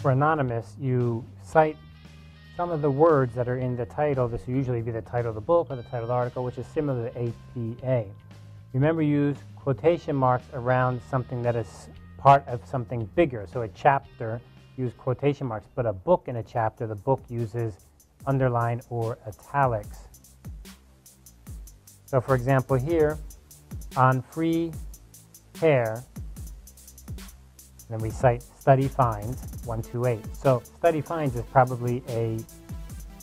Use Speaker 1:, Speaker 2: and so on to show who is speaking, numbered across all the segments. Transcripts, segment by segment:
Speaker 1: For anonymous, you cite some of the words that are in the title. This will usually be the title of the book or the title of the article, which is similar to APA. Remember, use quotation marks around something that is part of something bigger. So a chapter, use quotation marks, but a book in a chapter, the book uses underline or italics. So for example here, on free care, then we cite study finds 128. So study finds is probably a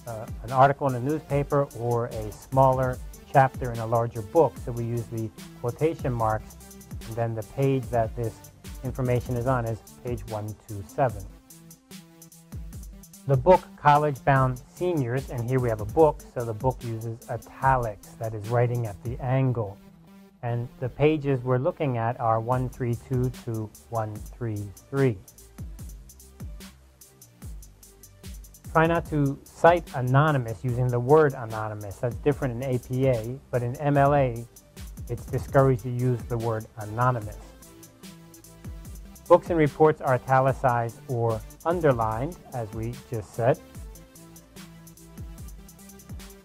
Speaker 1: uh, an article in a newspaper or a smaller chapter in a larger book. So we use the quotation marks, and then the page that this information is on is page 127. The book College Bound Seniors, and here we have a book, so the book uses italics, that is writing at the angle. And the pages we're looking at are 132 to 133. Try not to cite anonymous using the word anonymous. That's different in APA, but in MLA, it's discouraged to use the word anonymous. Books and reports are italicized or underlined, as we just said.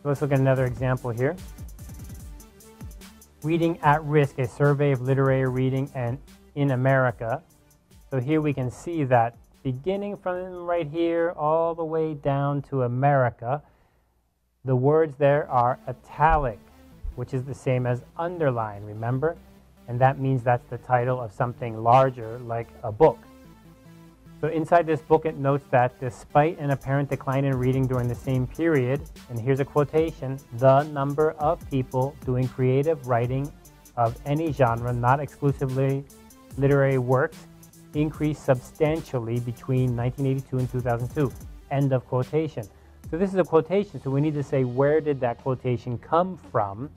Speaker 1: Let's look at another example here. Reading at Risk, a survey of literary reading and in America. So here we can see that beginning from right here all the way down to America, the words there are italic, which is the same as underline, remember? And that means that's the title of something larger like a book. So inside this book it notes that despite an apparent decline in reading during the same period, and here's a quotation, the number of people doing creative writing of any genre, not exclusively literary works, increased substantially between 1982 and 2002. End of quotation. So this is a quotation, so we need to say where did that quotation come from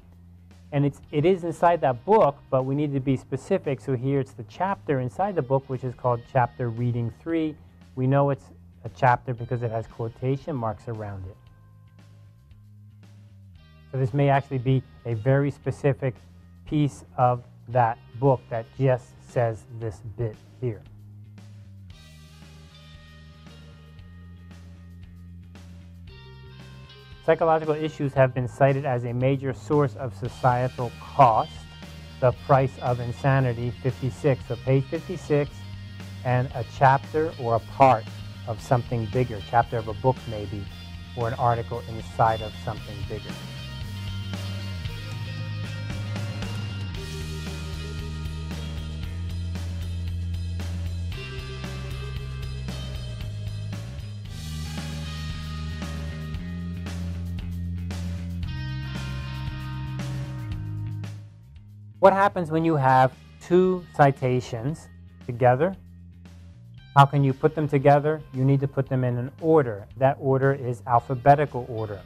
Speaker 1: and it's, it is inside that book, but we need to be specific. So here it's the chapter inside the book, which is called Chapter Reading 3. We know it's a chapter because it has quotation marks around it. So this may actually be a very specific piece of that book that just says this bit here. Psychological issues have been cited as a major source of societal cost. The Price of Insanity, 56. So page 56, and a chapter or a part of something bigger, chapter of a book maybe, or an article inside of something bigger. What happens when you have two citations together? How can you put them together? You need to put them in an order. That order is alphabetical order.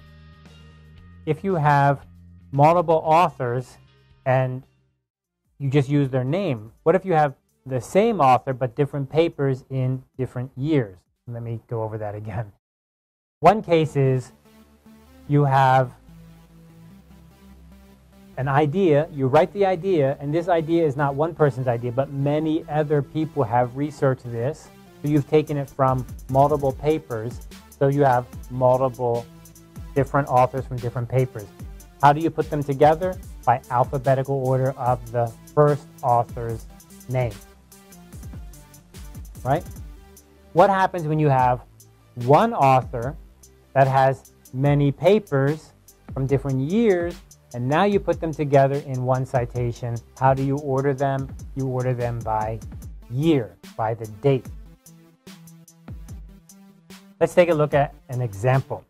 Speaker 1: If you have multiple authors and you just use their name, what if you have the same author but different papers in different years? Let me go over that again. One case is you have an idea, you write the idea, and this idea is not one person's idea, but many other people have researched this. So you've taken it from multiple papers, so you have multiple different authors from different papers. How do you put them together? By alphabetical order of the first author's name. Right? What happens when you have one author that has many papers from different years and now you put them together in one citation. How do you order them? You order them by year, by the date. Let's take a look at an example.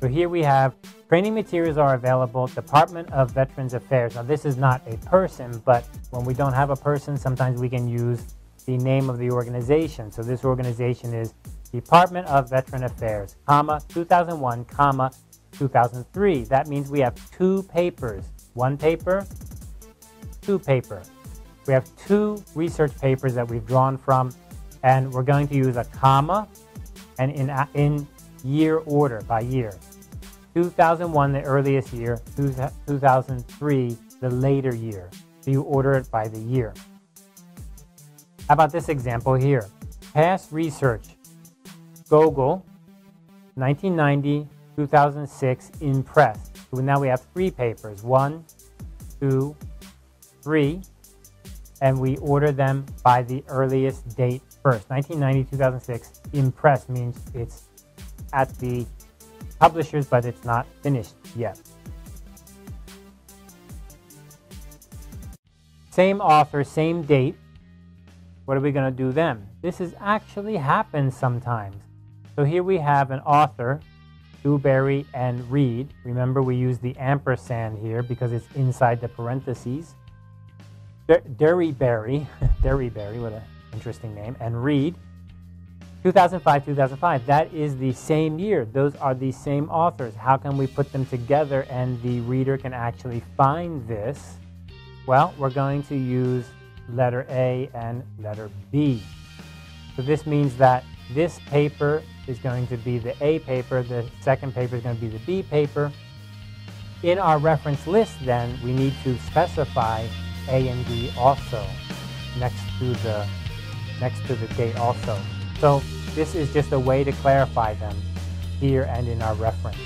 Speaker 1: So here we have training materials are available, Department of Veterans Affairs. Now this is not a person, but when we don't have a person, sometimes we can use the name of the organization. So this organization is Department of Veteran Affairs, comma, 2001, comma, 2003. That means we have two papers. One paper, two paper. We have two research papers that we've drawn from, and we're going to use a comma and in, in year order, by year. 2001, the earliest year, 2003, the later year. So you order it by the year. How about this example here? Past research. Gogel, 1990, 2006, in press. So now we have three papers. One, two, three. And we order them by the earliest date first. 1990, 2006, in press means it's at the publishers, but it's not finished yet. Same author, same date. What are we going to do then? This has actually happened sometimes. So here we have an author, Derryberry and Reed. Remember, we use the ampersand here because it's inside the parentheses. Derryberry, Derryberry, what an interesting name, and Reed. 2005, 2005. That is the same year. Those are the same authors. How can we put them together and the reader can actually find this? Well, we're going to use letter A and letter B. So this means that this paper is going to be the A paper, the second paper is going to be the B paper. In our reference list, then, we need to specify A and B also next to the next to the date also. So this is just a way to clarify them here and in our reference.